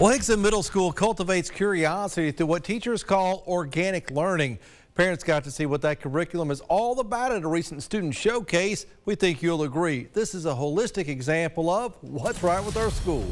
Well, Middle School cultivates curiosity through what teachers call organic learning. Parents got to see what that curriculum is all about at a recent student showcase. We think you'll agree. This is a holistic example of what's right with our schools.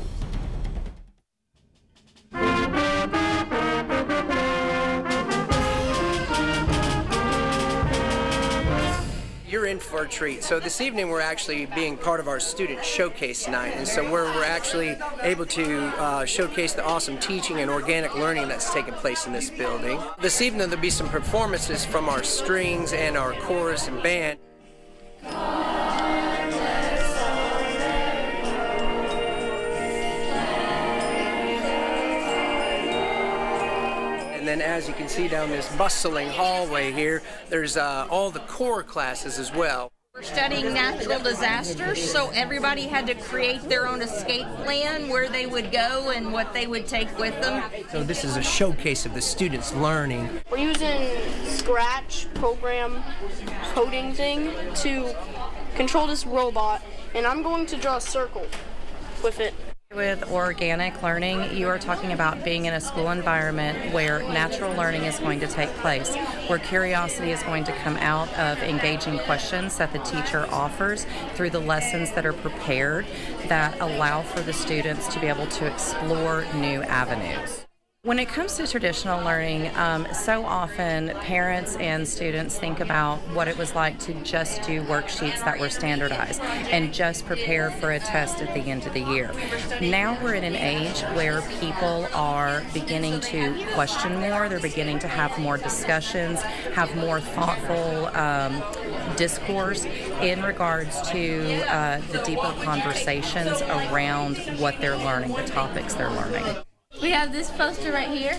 You're in for a treat. So this evening we're actually being part of our student showcase night, and so we're, we're actually able to uh, showcase the awesome teaching and organic learning that's taking place in this building. This evening there'll be some performances from our strings and our chorus and band. Then as you can see down this bustling hallway here, there's uh, all the core classes as well. We're studying natural disasters, so everybody had to create their own escape plan, where they would go and what they would take with them. So this is a showcase of the students' learning. We're using Scratch program coding thing to control this robot, and I'm going to draw a circle with it. With organic learning, you are talking about being in a school environment where natural learning is going to take place, where curiosity is going to come out of engaging questions that the teacher offers through the lessons that are prepared that allow for the students to be able to explore new avenues. When it comes to traditional learning, um, so often parents and students think about what it was like to just do worksheets that were standardized and just prepare for a test at the end of the year. Now we're in an age where people are beginning to question more, they're beginning to have more discussions, have more thoughtful um, discourse in regards to uh, the deeper conversations around what they're learning, the topics they're learning. We have this poster right here,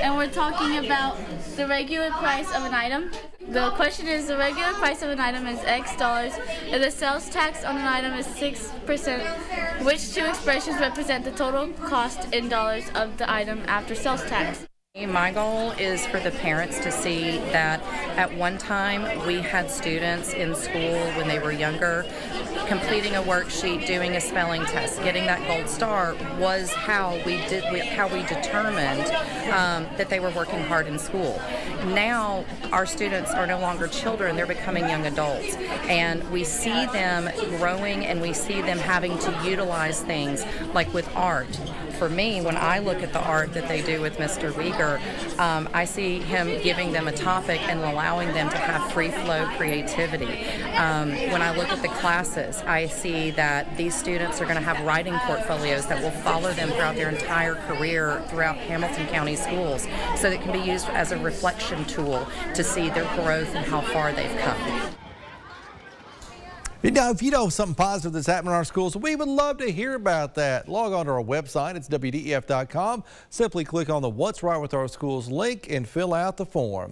and we're talking about the regular price of an item. The question is the regular price of an item is X dollars, and the sales tax on an item is 6%. Which two expressions represent the total cost in dollars of the item after sales tax? My goal is for the parents to see that at one time we had students in school when they were younger completing a worksheet, doing a spelling test, getting that gold star was how we did how we determined um, that they were working hard in school. Now our students are no longer children; they're becoming young adults, and we see them growing, and we see them having to utilize things like with art for me, when I look at the art that they do with Mr. Weger, um, I see him giving them a topic and allowing them to have free flow creativity. Um, when I look at the classes, I see that these students are going to have writing portfolios that will follow them throughout their entire career throughout Hamilton County schools so that can be used as a reflection tool to see their growth and how far they've come. Now, if you know something positive that's happening in our schools, we would love to hear about that. Log on to our website. It's WDEF.com. Simply click on the What's Right with Our Schools link and fill out the form.